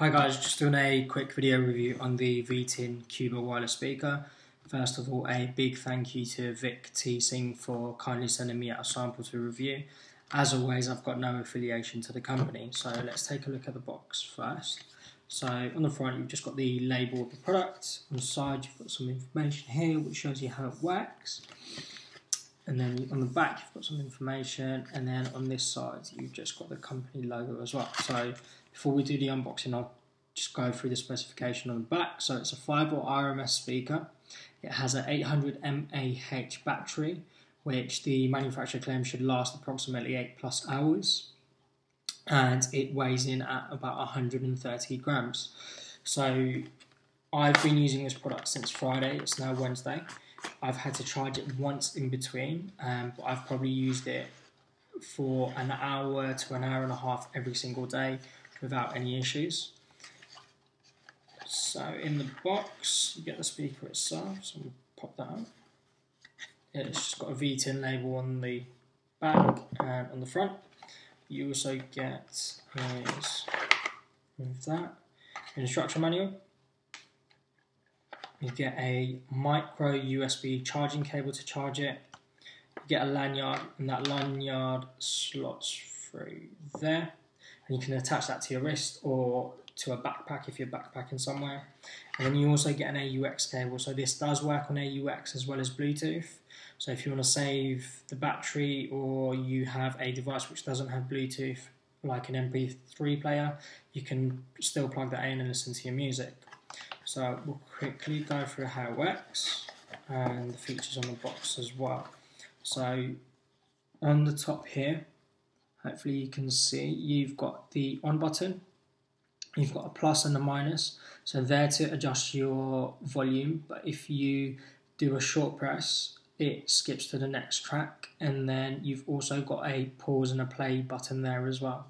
Hi guys, just doing a quick video review on the VTIN Cuber wireless speaker. First of all, a big thank you to VicTsing for kindly sending me out a sample to review. As always, I've got no affiliation to the company, so let's take a look at the box first. So on the front, you've just got the label of the product. On the side, you've got some information here which shows you how it works. And then on the back, you've got some information. And then on this side, you've just got the company logo as well. So before we do the unboxing, I'll just go through the specification on the back. So it's a 5 volt RMS speaker. It has an 800 mAh battery, which the manufacturer claims should last approximately 8 plus hours and it weighs in at about 130 grams. So I've been using this product since Friday, it's now Wednesday. I've had to charge it once in between, um, but I've probably used it for an hour to an hour and a half every single day without any issues. So in the box, you get the speaker itself, so we'll pop that out. It's just got a VTIN label on the back and on the front you also get is move that instruction manual. You get a micro USB charging cable to charge it. You get a lanyard, and that lanyard slots through there. And you can attach that to your wrist or to a backpack if you're backpacking somewhere. And then you also get an AUX cable. So this does work on AUX as well as Bluetooth. So if you want to save the battery or you have a device which doesn't have Bluetooth, like an MP3 player, you can still plug that in and listen to your music. So we'll quickly go through how it works and the features on the box as well. So on the top here, hopefully you can see, you've got the on button, you've got a plus and a minus. So there to adjust your volume, but if you do a short press, it skips to the next track and then you've also got a pause and a play button there as well.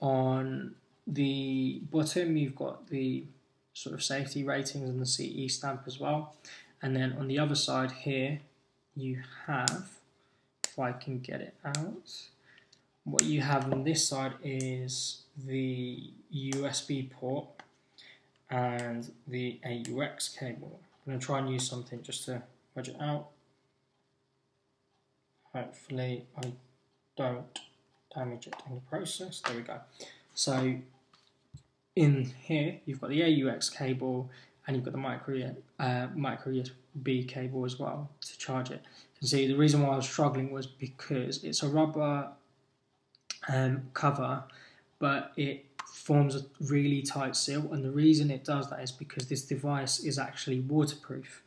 On the bottom you've got the sort of safety ratings and the CE stamp as well and then on the other side here you have, if I can get it out, what you have on this side is the USB port and the AUX cable. I'm going to try and use something just to wedge it out hopefully I don't damage it in the process. There we go. So in here you've got the AUX cable and you've got the micro, uh, micro USB cable as well to charge it. You can see the reason why I was struggling was because it's a rubber um, cover but it forms a really tight seal and the reason it does that is because this device is actually waterproof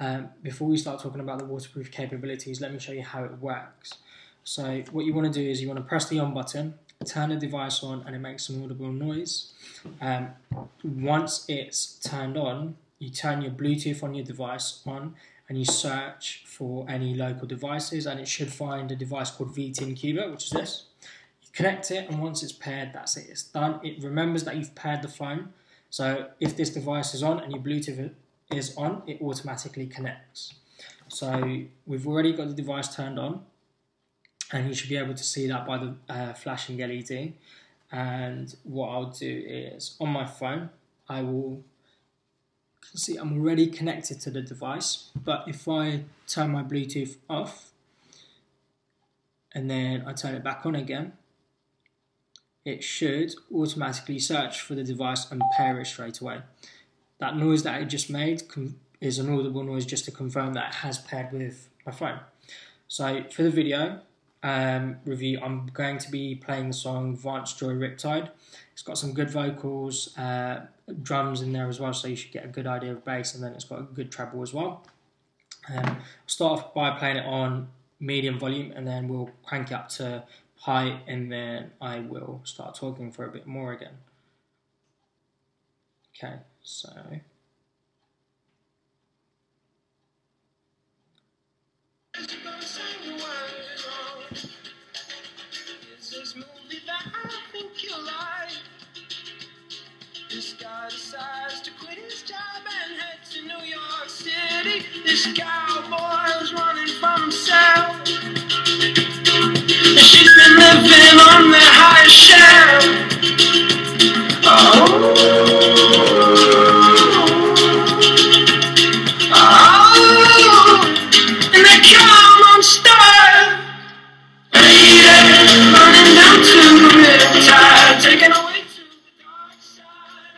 um, before we start talking about the waterproof capabilities, let me show you how it works. So what you want to do is you want to press the on button, turn the device on and it makes some audible noise. Um, once it's turned on, you turn your Bluetooth on your device on and you search for any local devices and it should find a device called VTIN Cuber, which is this. Connect it and once it's paired, that's it, it's done. It remembers that you've paired the phone. So if this device is on and your Bluetooth is on, it automatically connects. So we've already got the device turned on and you should be able to see that by the uh, flashing LED. And what I'll do is on my phone, I will see I'm already connected to the device, but if I turn my Bluetooth off and then I turn it back on again, it should automatically search for the device and pair it straight away. That noise that I just made is an audible noise just to confirm that it has paired with my phone. So for the video um, review, I'm going to be playing the song Vance Joy Riptide. It's got some good vocals, uh, drums in there as well, so you should get a good idea of bass, and then it's got a good treble as well. Um, start off by playing it on medium volume, and then we'll crank it up to high, and then I will start talking for a bit more again. Okay, so This guy decides to quit his job and head to New York City. This cowboy is running from himself. Highest shelf.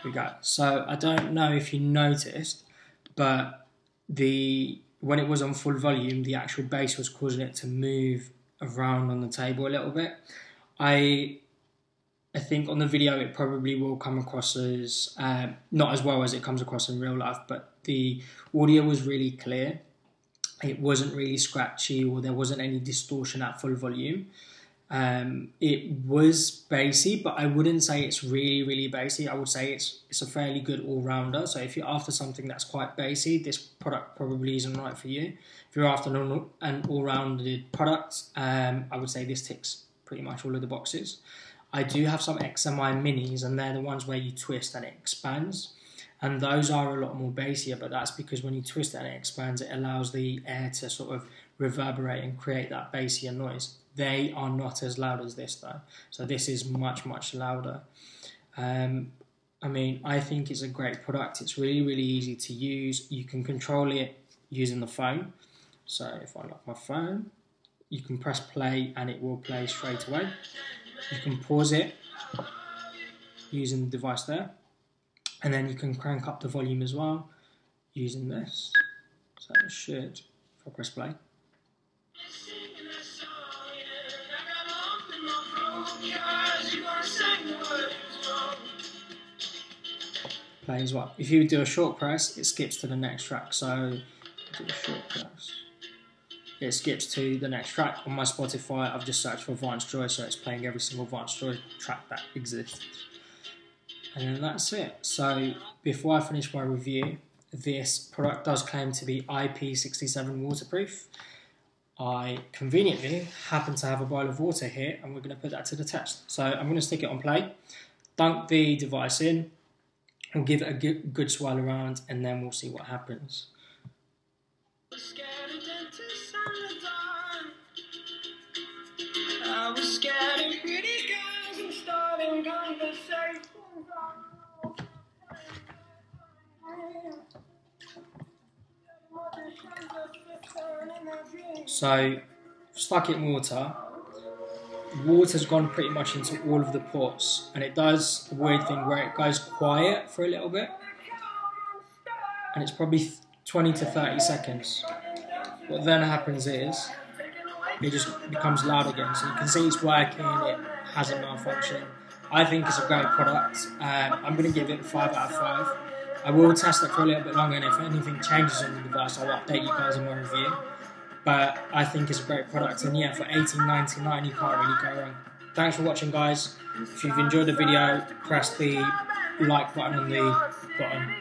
we go. So I don't know if you noticed, but the when it was on full volume, the actual bass was causing it to move around on the table a little bit. I I think on the video it probably will come across as um, not as well as it comes across in real life, but the audio was really clear. It wasn't really scratchy or there wasn't any distortion at full volume. Um, it was bassy, but I wouldn't say it's really, really bassy. I would say it's it's a fairly good all rounder. So if you're after something that's quite bassy, this product probably isn't right for you. If you're after an, an all rounded product, um, I would say this ticks pretty much all of the boxes. I do have some XMI minis, and they're the ones where you twist and it expands. And those are a lot more bassier, but that's because when you twist it and it expands, it allows the air to sort of reverberate and create that bassier noise. They are not as loud as this though. So this is much, much louder. Um, I mean, I think it's a great product. It's really, really easy to use. You can control it using the phone. So if I lock my phone, you can press play and it will play straight away. You can pause it using the device there. And then you can crank up the volume as well using this. So it should, if I press play. Play as well. If you do a short press, it skips to the next track. So do a short press. It skips to the next track. On my Spotify, I've just searched for Vance Joy, so it's playing every single Vance Joy track that exists. And then that's it. So before I finish my review, this product does claim to be IP67 waterproof. I conveniently happen to have a bowl of water here and we're going to put that to the test. So I'm going to stick it on play, dunk the device in, We'll give it a good, good swirl around and then we'll see what happens. So, stuck it in water, water's gone pretty much into all of the ports, and it does a weird thing where it goes quiet for a little bit, and it's probably 20 to 30 seconds. What then happens is it just becomes loud again. So you can see it's working, it hasn't malfunctioned. I think it's a great product. Um, I'm going to give it 5 out of 5. I will test it for a little bit longer, and if anything changes on the device, I'll update you guys in my review but I think it's a great product. And yeah, for 18.99, you can't really go wrong. Thanks for watching, guys. If you've enjoyed the video, press the like button on the bottom.